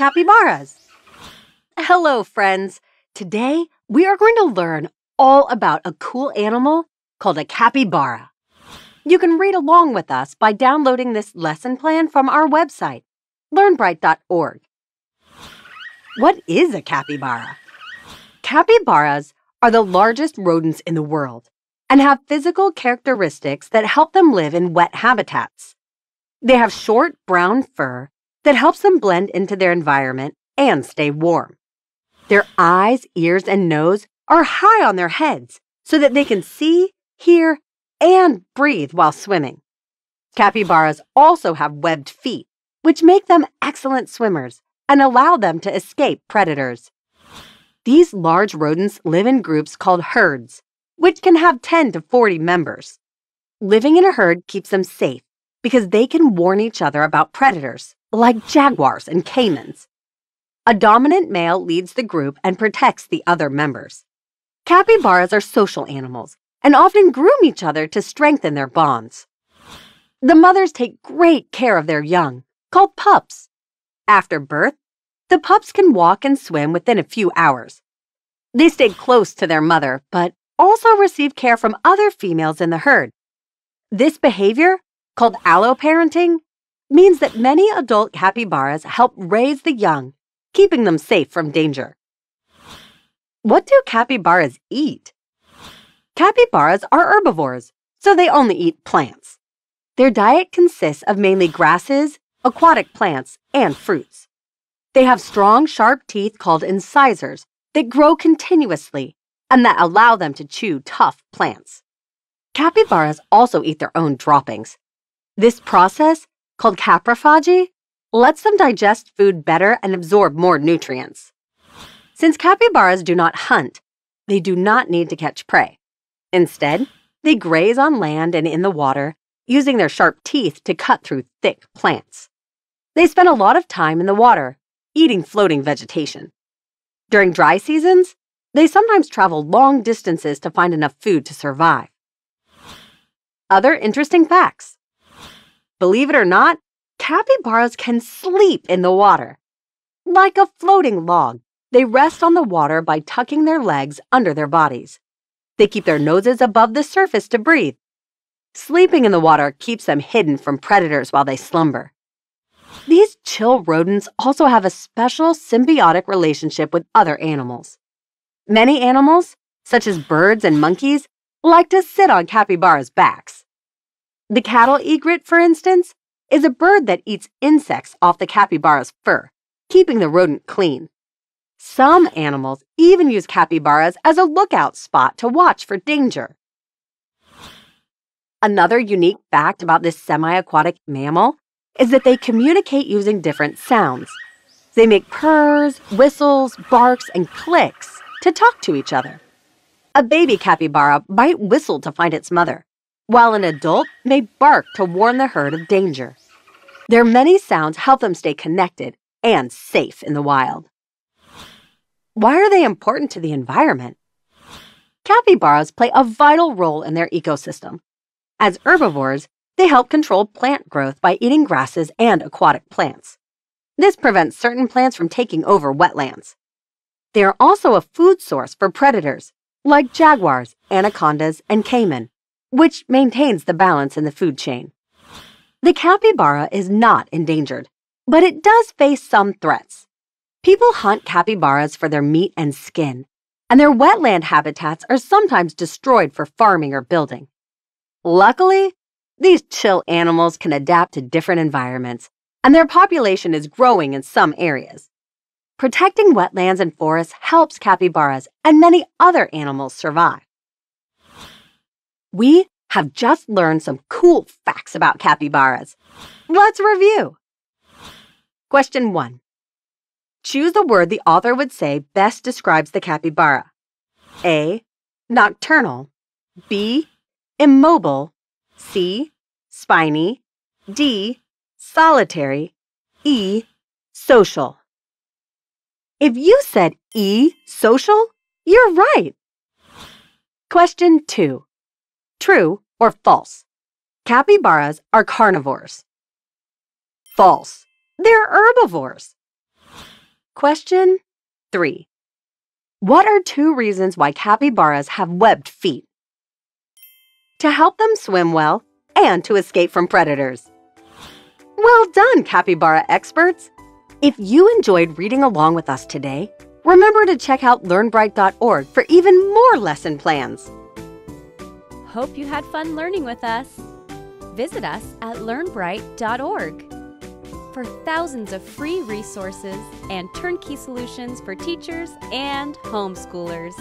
capybaras. Hello, friends. Today, we are going to learn all about a cool animal called a capybara. You can read along with us by downloading this lesson plan from our website, learnbright.org. What is a capybara? Capybaras are the largest rodents in the world and have physical characteristics that help them live in wet habitats. They have short brown fur that helps them blend into their environment and stay warm. Their eyes, ears, and nose are high on their heads so that they can see, hear, and breathe while swimming. Capybaras also have webbed feet, which make them excellent swimmers and allow them to escape predators. These large rodents live in groups called herds, which can have 10 to 40 members. Living in a herd keeps them safe because they can warn each other about predators, like jaguars and caimans. A dominant male leads the group and protects the other members. Capybaras are social animals and often groom each other to strengthen their bonds. The mothers take great care of their young, called pups. After birth, the pups can walk and swim within a few hours. They stay close to their mother, but also receive care from other females in the herd. This behavior, called alloparenting, means that many adult capybaras help raise the young, keeping them safe from danger. What do capybaras eat? Capybaras are herbivores, so they only eat plants. Their diet consists of mainly grasses, aquatic plants, and fruits. They have strong, sharp teeth called incisors that grow continuously and that allow them to chew tough plants. Capybaras also eat their own droppings. This process, called coprophagy, lets them digest food better and absorb more nutrients. Since capybaras do not hunt, they do not need to catch prey. Instead, they graze on land and in the water, using their sharp teeth to cut through thick plants. They spend a lot of time in the water, eating floating vegetation. During dry seasons, they sometimes travel long distances to find enough food to survive. Other interesting facts. Believe it or not, capybaras can sleep in the water. Like a floating log, they rest on the water by tucking their legs under their bodies. They keep their noses above the surface to breathe. Sleeping in the water keeps them hidden from predators while they slumber. These chill rodents also have a special symbiotic relationship with other animals. Many animals, such as birds and monkeys, like to sit on capybaras' backs. The cattle egret, for instance, is a bird that eats insects off the capybara's fur, keeping the rodent clean. Some animals even use capybaras as a lookout spot to watch for danger. Another unique fact about this semi aquatic mammal is that they communicate using different sounds. They make purrs, whistles, barks, and clicks to talk to each other. A baby capybara might whistle to find its mother, while an adult may bark to warn the herd of danger. Their many sounds help them stay connected and safe in the wild. Why are they important to the environment? Capybaras play a vital role in their ecosystem. As herbivores, they help control plant growth by eating grasses and aquatic plants. This prevents certain plants from taking over wetlands. They are also a food source for predators, like jaguars, anacondas, and caiman, which maintains the balance in the food chain. The capybara is not endangered, but it does face some threats. People hunt capybaras for their meat and skin, and their wetland habitats are sometimes destroyed for farming or building. Luckily, these chill animals can adapt to different environments, and their population is growing in some areas. Protecting wetlands and forests helps capybaras and many other animals survive. We have just learned some cool facts about capybaras. Let's review. Question 1. Choose the word the author would say best describes the capybara. A. Nocturnal. B. Immobile. C. Spiny. D. Solitary. E. Social. If you said E. Social, you're right. Question 2. True or false? Capybaras are carnivores. False. They're herbivores. Question 3. What are two reasons why capybaras have webbed feet? To help them swim well and to escape from predators. Well done, capybara experts! If you enjoyed reading along with us today, remember to check out learnbright.org for even more lesson plans. Hope you had fun learning with us. Visit us at learnbright.org for thousands of free resources and turnkey solutions for teachers and homeschoolers.